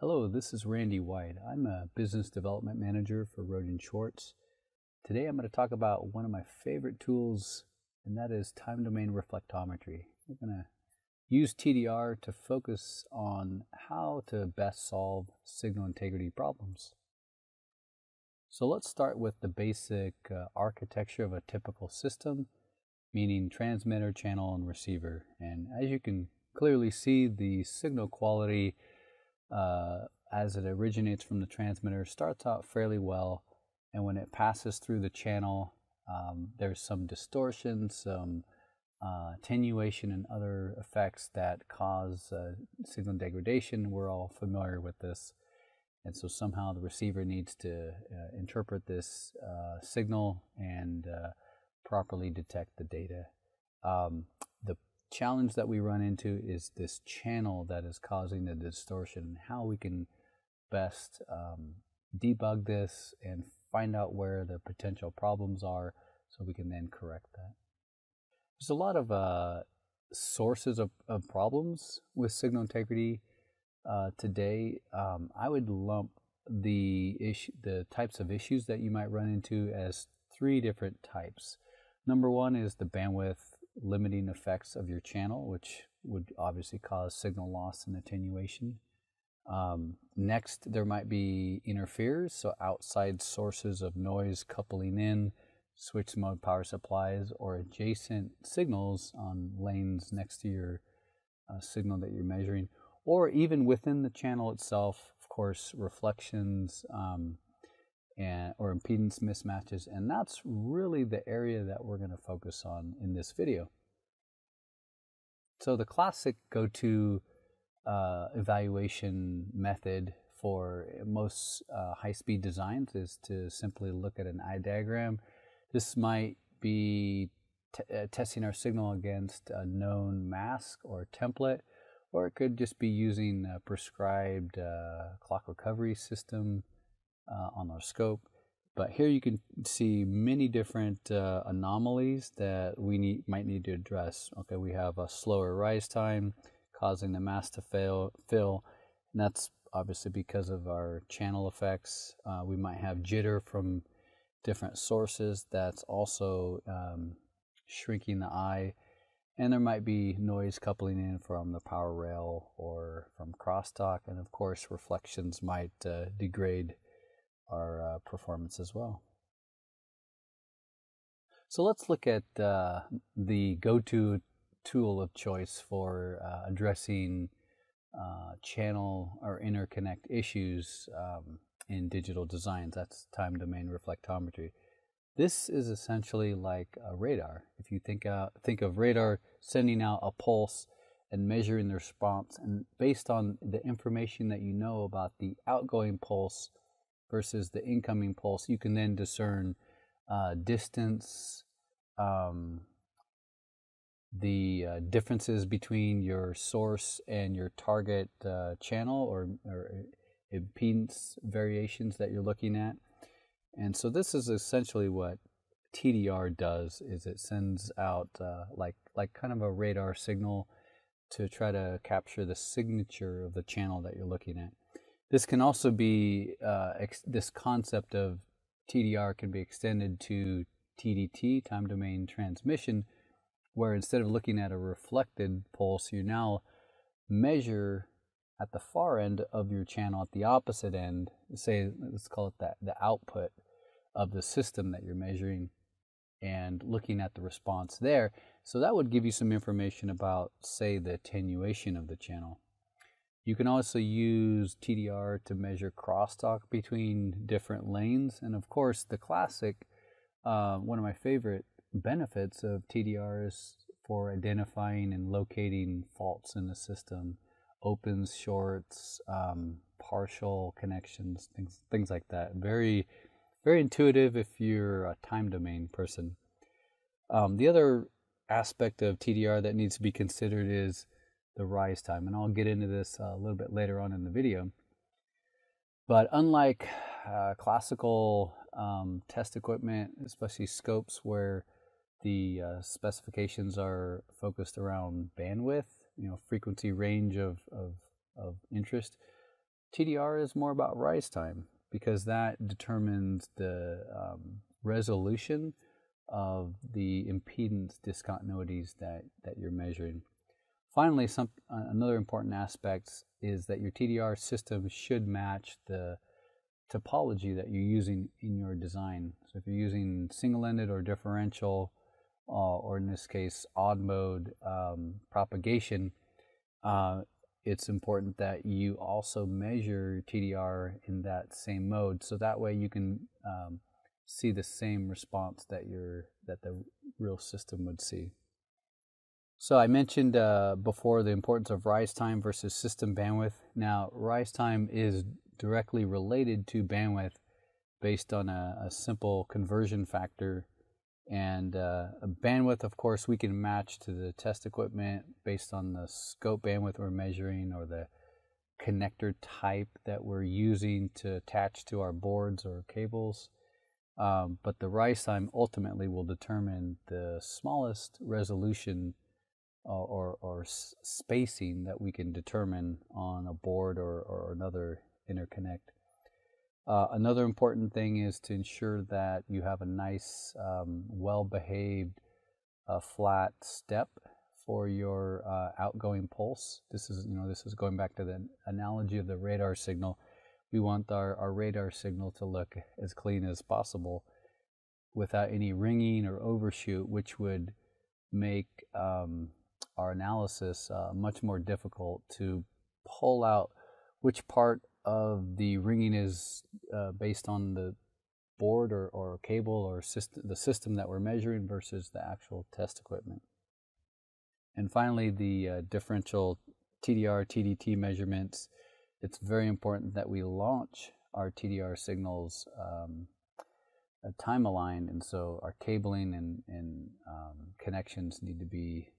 Hello, this is Randy White. I'm a business development manager for Rohde & Schwarz. Today I'm going to talk about one of my favorite tools, and that is time domain reflectometry. We're going to use TDR to focus on how to best solve signal integrity problems. So let's start with the basic uh, architecture of a typical system, meaning transmitter, channel, and receiver. And as you can clearly see, the signal quality uh, as it originates from the transmitter starts out fairly well and when it passes through the channel um, there's some distortion some uh, attenuation and other effects that cause uh, signal degradation. We're all familiar with this. And so somehow the receiver needs to uh, interpret this uh, signal and uh, properly detect the data. Um, challenge that we run into is this channel that is causing the distortion and how we can best um, debug this and find out where the potential problems are so we can then correct that. There's a lot of uh, sources of, of, problems with signal integrity uh, today. Um, I would lump the issue, the types of issues that you might run into as three different types. Number one is the bandwidth limiting effects of your channel, which would obviously cause signal loss and attenuation. Um, next, there might be interferers, so outside sources of noise coupling in, switch mode power supplies, or adjacent signals on lanes next to your uh, signal that you're measuring, or even within the channel itself, of course, reflections, um, and, or impedance mismatches. And that's really the area that we're going to focus on in this video. So the classic go-to uh, evaluation method for most uh, high-speed designs is to simply look at an eye diagram. This might be uh, testing our signal against a known mask or template, or it could just be using a prescribed uh, clock recovery system uh, on our scope. But here you can see many different uh, anomalies that we need, might need to address. Okay, we have a slower rise time causing the mask to fail, fill, and that's obviously because of our channel effects. Uh, we might have jitter from different sources that's also um, shrinking the eye. And there might be noise coupling in from the power rail or from crosstalk. And of course, reflections might uh, degrade our uh, performance as well. So let's look at uh, the go-to tool of choice for uh, addressing uh, channel or interconnect issues um, in digital designs. That's time domain reflectometry. This is essentially like a radar. If you think out, think of radar sending out a pulse and measuring the response, and based on the information that you know about the outgoing pulse versus the incoming pulse, you can then discern uh, distance, um, the uh, differences between your source and your target uh, channel or, or, impedance variations that you're looking at. And so this is essentially what TDR does is it sends out uh, like like kind of a radar signal to try to capture the signature of the channel that you're looking at. This can also be, uh, this concept of TDR can be extended to TDT, time domain transmission, where instead of looking at a reflected pulse, you now measure at the far end of your channel, at the opposite end, say, let's call it that, the output of the system that you're measuring and looking at the response there. So that would give you some information about, say, the attenuation of the channel. You can also use TDR to measure crosstalk between different lanes. And of course, the classic, uh, one of my favorite benefits of TDR is for identifying and locating faults in the system, opens, shorts, um, partial connections, things, things like that. Very, very intuitive if you're a time domain person. Um, the other aspect of TDR that needs to be considered is the rise time. And I'll get into this a little bit later on in the video. But unlike uh, classical um, test equipment, especially scopes where the uh, specifications are focused around bandwidth, you know, frequency range of, of, of interest, TDR is more about rise time because that determines the um, resolution of the impedance discontinuities that, that you're measuring. Finally, some, uh, another important aspect is that your TDR system should match the topology that you're using in your design. So if you're using single-ended or differential, uh, or in this case, odd mode um, propagation, uh, it's important that you also measure TDR in that same mode. So that way you can um, see the same response that your that the real system would see. So I mentioned uh, before the importance of rise time versus system bandwidth. Now, rise time is directly related to bandwidth based on a, a simple conversion factor. And uh, bandwidth, of course, we can match to the test equipment based on the scope bandwidth we're measuring or the connector type that we're using to attach to our boards or cables. Um, but the rise time ultimately will determine the smallest resolution or, or, spacing that we can determine on a board or, or another interconnect. Uh, another important thing is to ensure that you have a nice, um, well-behaved, uh, flat step for your uh, outgoing pulse. This is, you know, this is going back to the analogy of the radar signal. We want our, our radar signal to look as clean as possible without any ringing or overshoot, which would make um, our analysis uh, much more difficult to pull out which part of the ringing is uh, based on the board or, or cable or system, the system that we're measuring versus the actual test equipment. And finally, the uh, differential TDR, TDT measurements. It's very important that we launch our TDR signals um, time aligned, and so our cabling and, and um, connections need to be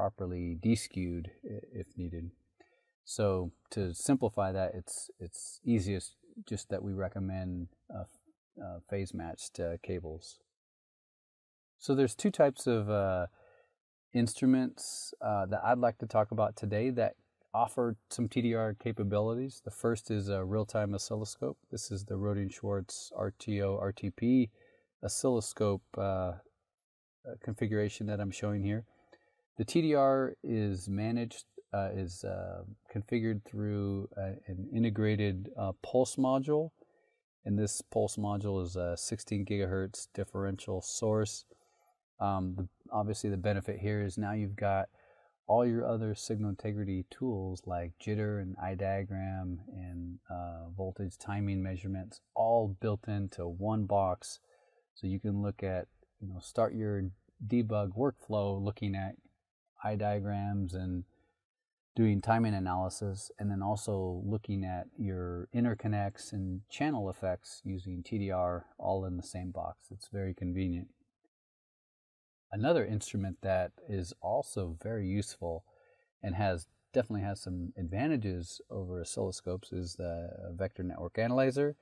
properly deskewed if needed. So to simplify that, it's it's easiest just that we recommend phase matched uh, cables. So there's two types of uh, instruments uh, that I'd like to talk about today that offer some TDR capabilities. The first is a real-time oscilloscope. This is the Rohde & Schwarz RTO RTP oscilloscope uh, configuration that I'm showing here. The TDR is managed, uh, is uh, configured through a, an integrated uh, pulse module. And this pulse module is a 16 gigahertz differential source. Um, the, obviously, the benefit here is now you've got all your other signal integrity tools like jitter and eye diagram and uh, voltage timing measurements all built into one box. So you can look at, you know, start your debug workflow looking at eye diagrams and doing timing analysis, and then also looking at your interconnects and channel effects using TDR all in the same box. It's very convenient. Another instrument that is also very useful and has definitely has some advantages over oscilloscopes is the vector network analyzer.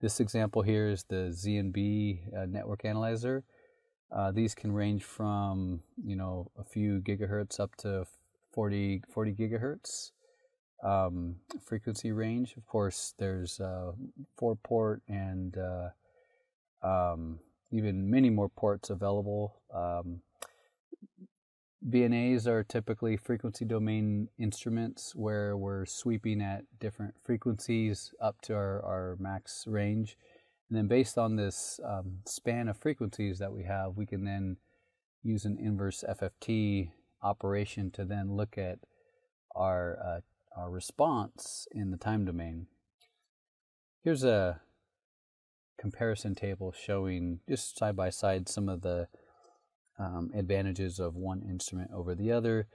This example here is the ZNB uh, network analyzer. Uh, these can range from you know a few gigahertz up to 40 40 gigahertz um, frequency range. Of course, there's uh, four port and uh, um, even many more ports available. Um, VNAs are typically frequency domain instruments where we're sweeping at different frequencies up to our, our max range. And then based on this um, span of frequencies that we have, we can then use an inverse FFT operation to then look at our, uh, our response in the time domain. Here's a comparison table showing just side by side some of the um, advantages of one instrument over the other.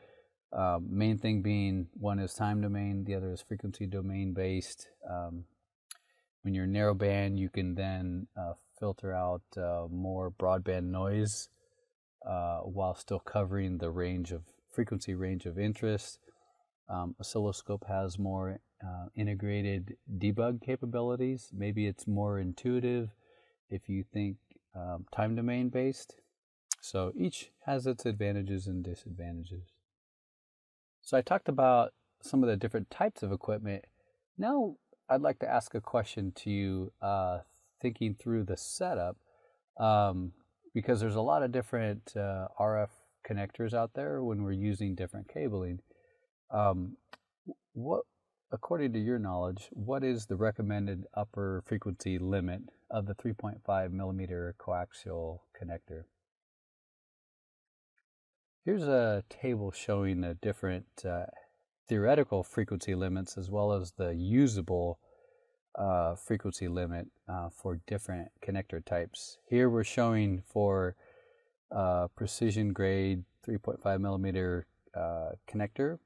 Um, main thing being one is time domain, the other is frequency domain based. Um, when you're narrowband, you can then uh, filter out uh, more broadband noise uh, while still covering the range of frequency range of interest. Um, oscilloscope has more uh, integrated debug capabilities. Maybe it's more intuitive if you think um, time domain based. So each has its advantages and disadvantages. So I talked about some of the different types of equipment Now, I'd like to ask a question to you, uh, thinking through the setup, um, because there's a lot of different uh, RF connectors out there when we're using different cabling. Um, what, according to your knowledge, what is the recommended upper frequency limit of the 3.5 millimeter coaxial connector? Here's a table showing the different uh, theoretical frequency limits as well as the usable uh, frequency limit uh, for different connector types. Here we're showing for uh, precision grade 3.5 millimeter uh, connector,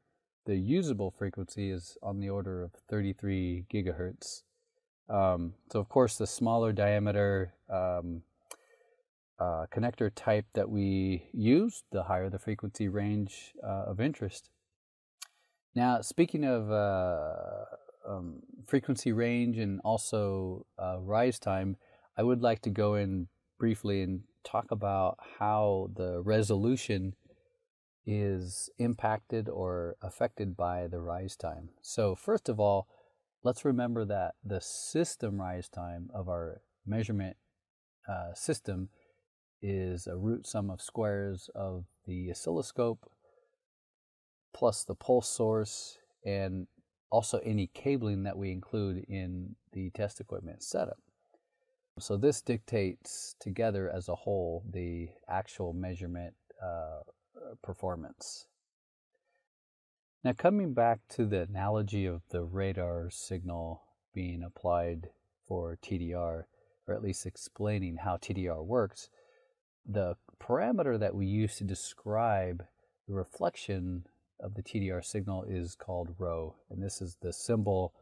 the usable frequency is on the order of 33 gigahertz. Um, so of course the smaller diameter um, uh, connector type that we use, the higher the frequency range uh, of interest. Now, speaking of uh, um, frequency range and also uh, rise time, I would like to go in briefly and talk about how the resolution is impacted or affected by the rise time. So, first of all, let's remember that the system rise time of our measurement uh, system is a root sum of squares of the oscilloscope plus the pulse source and also any cabling that we include in the test equipment setup. So this dictates together as a whole the actual measurement uh, performance. Now coming back to the analogy of the radar signal being applied for TDR, or at least explaining how TDR works, the parameter that we use to describe the reflection of the TDR signal is called rho, and this is the symbol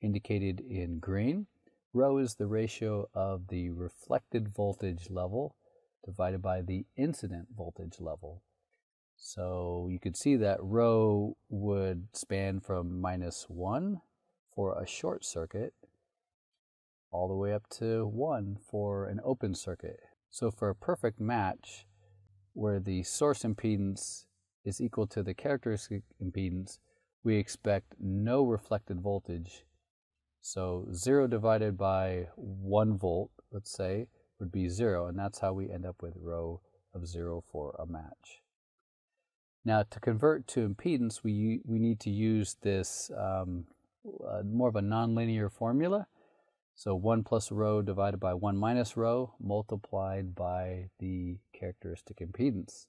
indicated in green. Rho is the ratio of the reflected voltage level divided by the incident voltage level. So you could see that rho would span from minus 1 for a short circuit all the way up to 1 for an open circuit. So for a perfect match where the source impedance is equal to the characteristic impedance, we expect no reflected voltage. So 0 divided by 1 volt, let's say, would be 0, and that's how we end up with rho of 0 for a match. Now to convert to impedance, we, we need to use this um, uh, more of a nonlinear formula. So 1 plus rho divided by 1 minus rho multiplied by the characteristic impedance.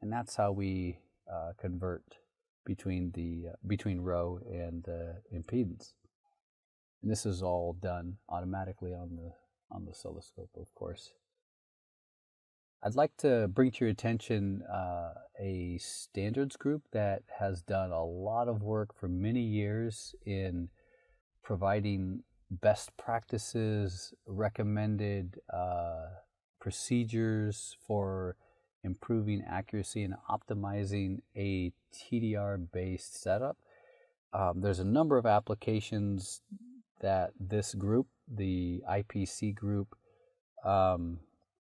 And that's how we uh, convert between the uh, between rho and the impedance. And this is all done automatically on the on the oscilloscope, of course. I'd like to bring to your attention uh, a standards group that has done a lot of work for many years in providing best practices, recommended uh, procedures for improving accuracy and optimizing a TDR based setup. Um, there's a number of applications that this group, the IPC group, um,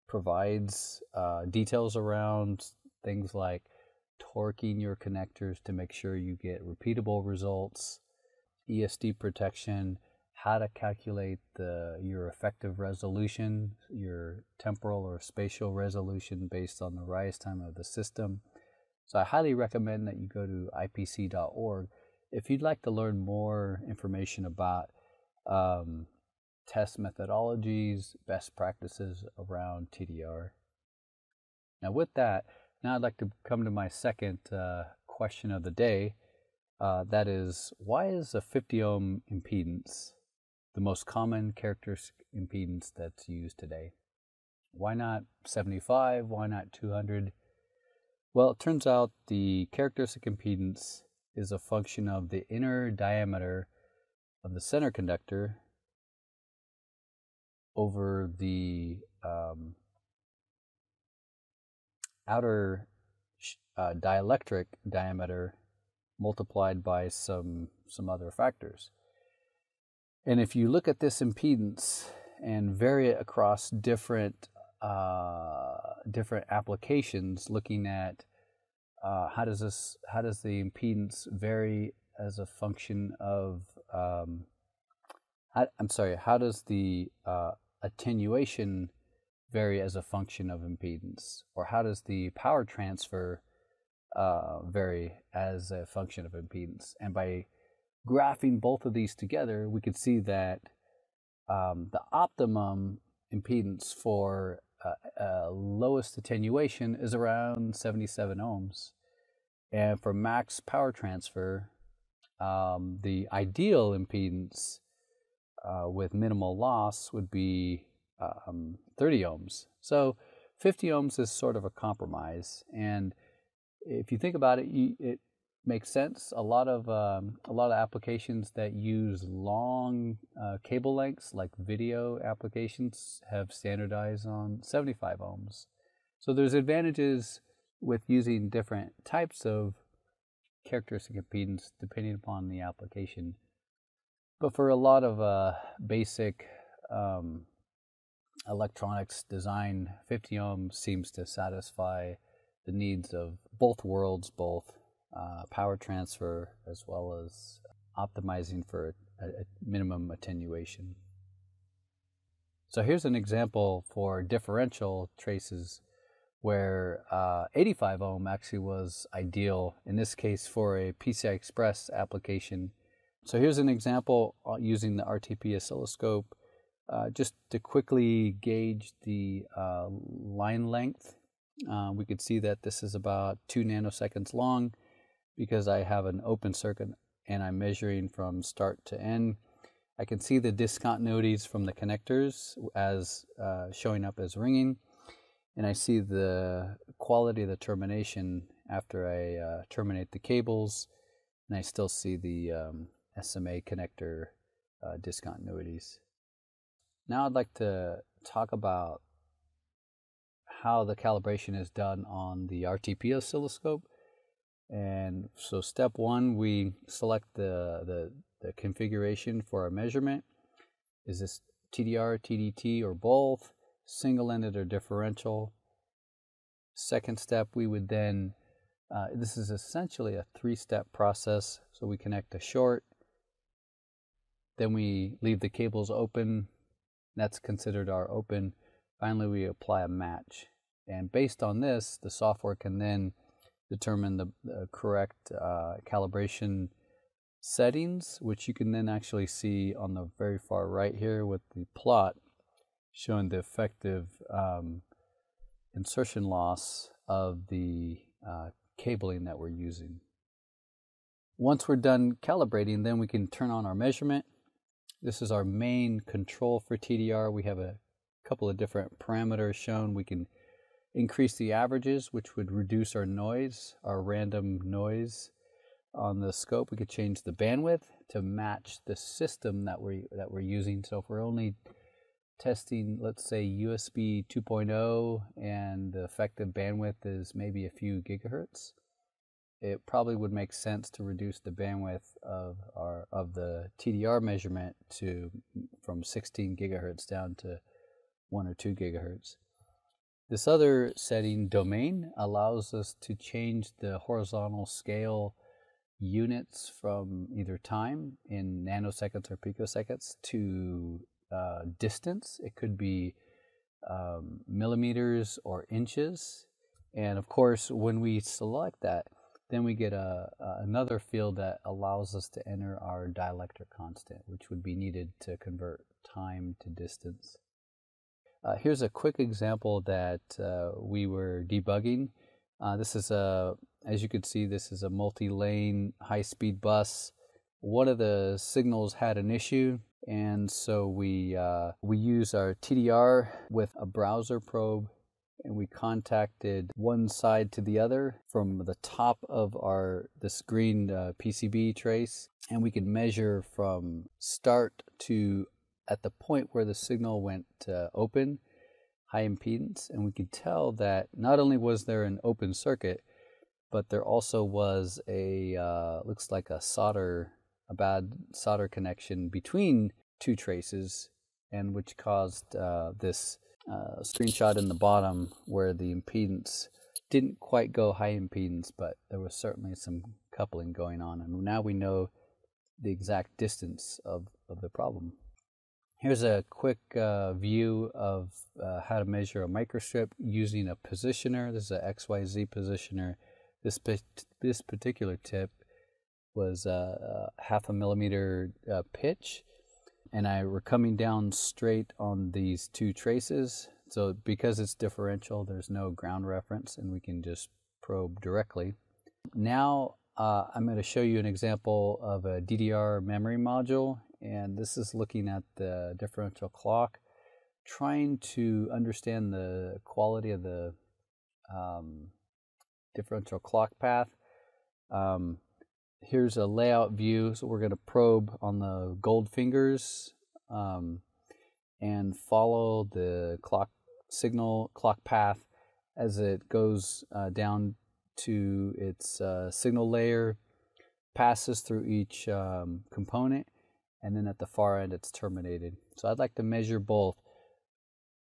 provides uh, details around things like torquing your connectors to make sure you get repeatable results, ESD protection, how to calculate the your effective resolution, your temporal or spatial resolution based on the rise time of the system. So I highly recommend that you go to ipc.org if you'd like to learn more information about um, test methodologies, best practices around TDR. Now, with that, now I'd like to come to my second uh, question of the day. Uh, that is, why is a 50 ohm impedance the most common characteristic impedance that's used today. Why not 75? Why not 200? Well, it turns out the characteristic impedance is a function of the inner diameter of the center conductor over the um, outer uh, dielectric diameter multiplied by some some other factors. And if you look at this impedance and vary it across different uh, different applications, looking at uh, how does this how does the impedance vary as a function of um, how, I'm sorry, how does the uh, attenuation vary as a function of impedance? Or how does the power transfer uh, vary as a function of impedance? And by graphing both of these together, we could see that um, the optimum impedance for uh, uh, lowest attenuation is around 77 ohms. And for max power transfer, um, the ideal impedance uh, with minimal loss would be um, 30 ohms. So 50 ohms is sort of a compromise. And if you think about it, you, it makes sense. A lot of um, a lot of applications that use long uh, cable lengths, like video applications, have standardized on 75 ohms. So there's advantages with using different types of characteristic impedance depending upon the application. But for a lot of uh, basic um, electronics design, 50 ohms seems to satisfy the needs of both worlds, both uh, power transfer as well as optimizing for a, a minimum attenuation. So here's an example for differential traces where uh, 85 ohm actually was ideal, in this case for a PCI Express application. So here's an example uh, using the RTP oscilloscope uh, just to quickly gauge the uh, line length. Uh, we could see that this is about two nanoseconds long because I have an open circuit and I'm measuring from start to end. I can see the discontinuities from the connectors as uh, showing up as ringing and I see the quality of the termination after I uh, terminate the cables, and I still see the um, SMA connector uh, discontinuities. Now I'd like to talk about how the calibration is done on the RTP oscilloscope. And so step one, we select the, the, the configuration for our measurement. Is this TDR, TDT, or both? single-ended or differential. Second step, we would then, uh, this is essentially a three-step process. So we connect a short, then we leave the cables open. That's considered our open. Finally, we apply a match. And based on this, the software can then determine the, the correct uh, calibration settings, which you can then actually see on the very far right here with the plot showing the effective um, insertion loss of the uh, cabling that we're using. Once we're done calibrating, then we can turn on our measurement. This is our main control for TDR. We have a couple of different parameters shown. We can increase the averages, which would reduce our noise, our random noise on the scope. We could change the bandwidth to match the system that we that we're using. So if we're only testing, let's say USB 2.0 and the effective bandwidth is maybe a few gigahertz, it probably would make sense to reduce the bandwidth of our of the TDR measurement to from 16 gigahertz down to 1 or 2 gigahertz. This other setting domain allows us to change the horizontal scale units from either time in nanoseconds or picoseconds to uh, distance. It could be um, millimeters or inches. And of course, when we select that, then we get a, another field that allows us to enter our dielectric constant, which would be needed to convert time to distance. Uh, here's a quick example that uh, we were debugging. Uh, this is a, as you can see, this is a multi-lane high-speed bus. One of the signals had an issue, and so we uh, we use our TDR with a browser probe, and we contacted one side to the other from the top of our this green uh, PCB trace, and we could measure from start to at the point where the signal went uh, open, high impedance, and we could tell that not only was there an open circuit, but there also was a uh, looks like a solder a bad solder connection between two traces, and which caused uh, this uh, screenshot in the bottom where the impedance didn't quite go high impedance, but there was certainly some coupling going on. And now we know the exact distance of, of the problem. Here's a quick uh, view of uh, how to measure a microstrip using a positioner. This is a XYZ positioner. This, this particular tip was uh, half a millimeter uh, pitch and I were coming down straight on these two traces. So because it's differential, there's no ground reference and we can just probe directly. Now uh, I'm going to show you an example of a DDR memory module and this is looking at the differential clock, trying to understand the quality of the um, differential clock path. Um, here's a layout view. So we're going to probe on the gold fingers um, and follow the clock signal clock path as it goes uh, down to its uh, signal layer, passes through each um, component, and then at the far end it's terminated. So I'd like to measure both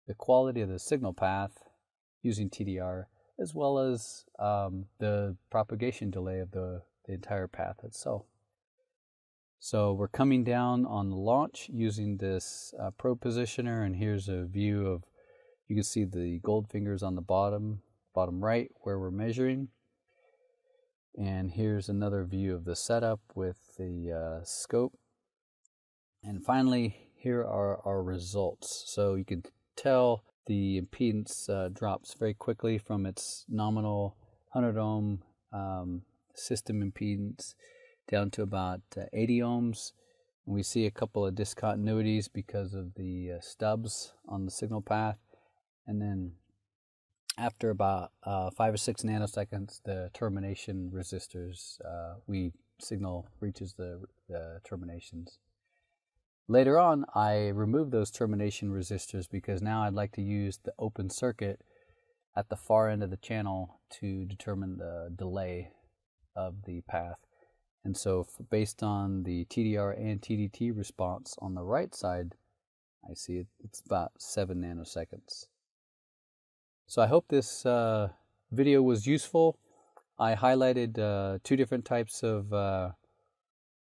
the quality of the signal path using TDR as well as um, the propagation delay of the, the entire path itself. So we're coming down on the launch using this uh, probe positioner and here's a view of, you can see the gold fingers on the bottom, bottom right where we're measuring. And here's another view of the setup with the uh, scope. And finally, here are our results. So you can tell the impedance uh, drops very quickly from its nominal 100 ohm um, system impedance down to about uh, 80 ohms. And we see a couple of discontinuities because of the uh, stubs on the signal path. And then after about uh, five or six nanoseconds, the termination resistors, uh, we signal reaches the, the terminations. Later on, I removed those termination resistors because now I'd like to use the open circuit at the far end of the channel to determine the delay of the path. And so based on the TDR and TDT response on the right side, I see it, it's about 7 nanoseconds. So I hope this uh, video was useful. I highlighted uh, two different types of uh,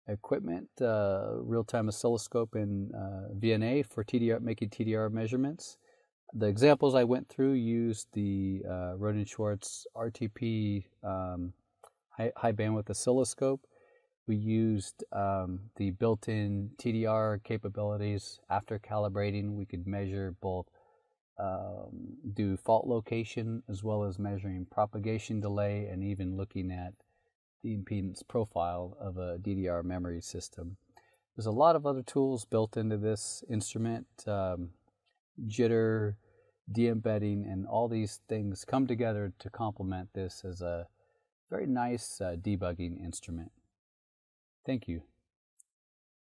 equipment, uh, real-time oscilloscope and uh, VNA for TDR, making TDR measurements. The examples I went through used the uh, Rohde & Schwarz RTP um, high, high, bandwidth oscilloscope. We used um, the built-in TDR capabilities. After calibrating, we could measure both um, do fault location as well as measuring propagation delay and even looking at the impedance profile of a DDR memory system. There's a lot of other tools built into this instrument, um, jitter, de-embedding, and all these things come together to complement this as a very nice uh, debugging instrument. Thank you.